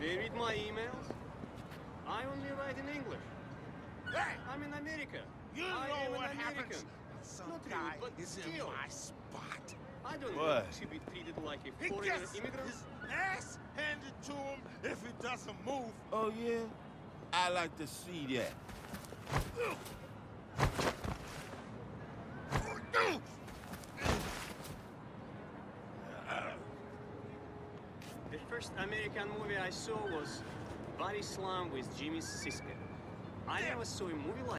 They read my emails. I only write in English. Hey! I'm in America. You I know am what an happens American. some Not really, guy but is in still. my spot. I don't What? want to be treated like a He foreigner gets immigrant. his ass handed to him if he doesn't move. Oh, yeah? I like to see that. The first American movie I saw was Body Slam with Jimmy Snuka. I never saw a movie like